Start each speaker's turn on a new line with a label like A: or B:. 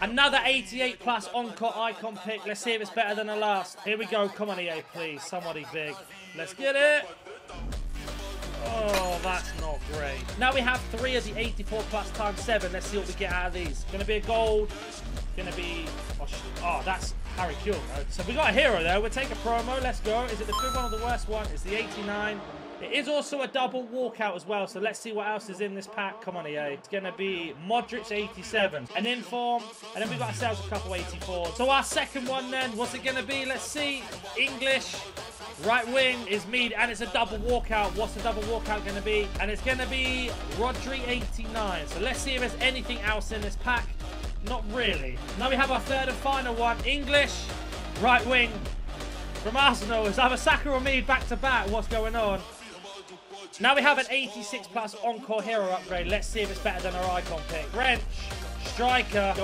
A: Another 88 plus Encore icon pick. Let's see if it's better than the last. Here we go. Come on, EA, please. Somebody big. Let's get it. Oh, that's not great. Now we have three of the 84 plus times seven. Let's see what we get out of these. Gonna be a gold. Gonna be... Oh, oh that's Harry Kewell. So we got a hero there. We'll take a promo. Let's go. Is it the good one or the worst one? It's the 89. It is also a double walkout as well, so let's see what else is in this pack. Come on, EA. It's going to be Modric 87, an inform, and then we've got ourselves a couple 84. So our second one then, what's it going to be? Let's see. English, right wing is Mead, and it's a double walkout. What's the double walkout going to be? And it's going to be Rodri 89. So let's see if there's anything else in this pack. Not really. Now we have our third and final one. English, right wing, from Arsenal. It's either Saka or Mead back to back. What's going on? Now we have an 86 plus Encore hero upgrade. Let's see if it's better than our icon pick. French, striker.